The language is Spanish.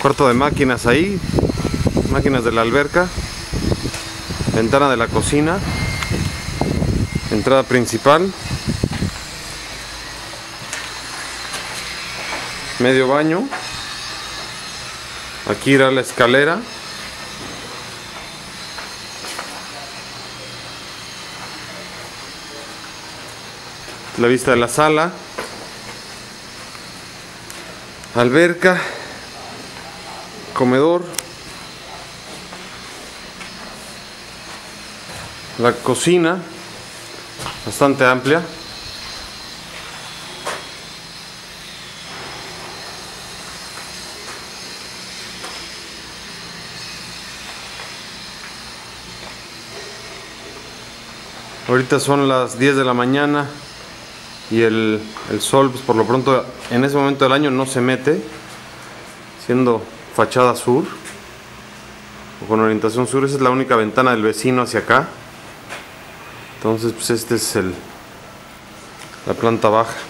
Cuarto de máquinas ahí, máquinas de la alberca, ventana de la cocina, entrada principal, medio baño, aquí irá la escalera, la vista de la sala, alberca, comedor, la cocina, bastante amplia. Ahorita son las 10 de la mañana y el, el sol, pues por lo pronto, en ese momento del año no se mete, siendo fachada sur o con orientación sur. Esa es la única ventana del vecino hacia acá. Entonces, pues este es el la planta baja.